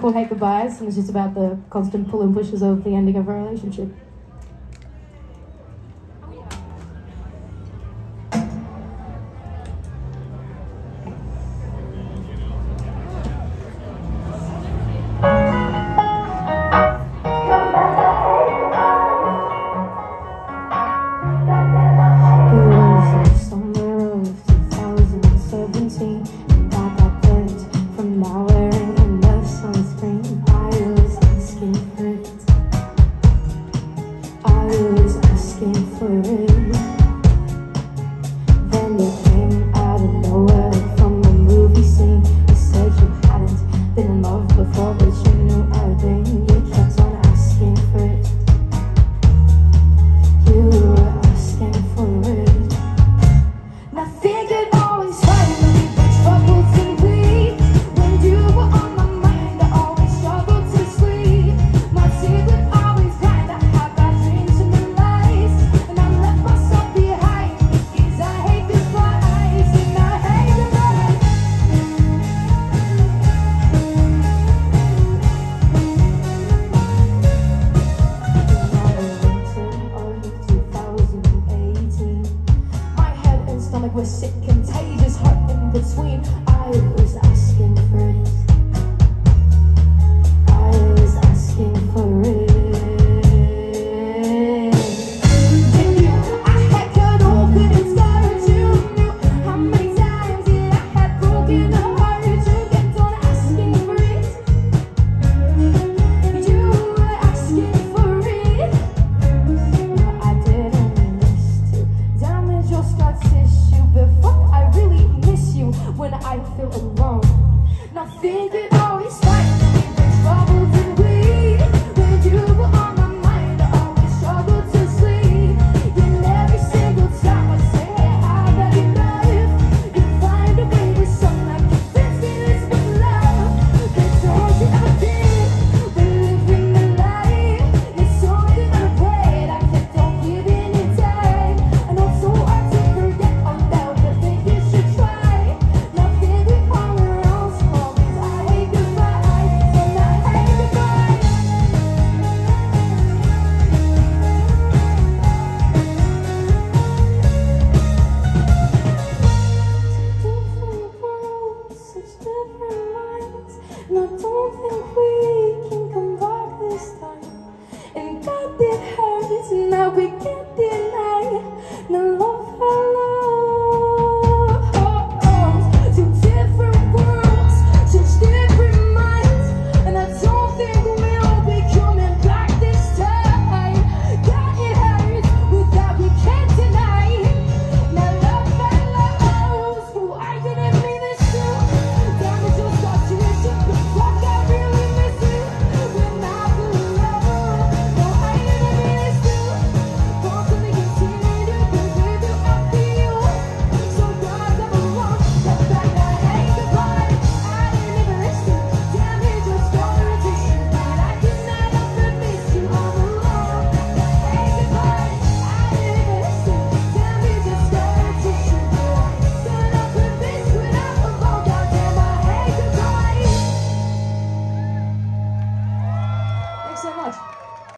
called Hate Goodbyes, and it's just about the constant pull and pushes of the ending of a relationship. between. I was feel alone. Nothing I don't think we.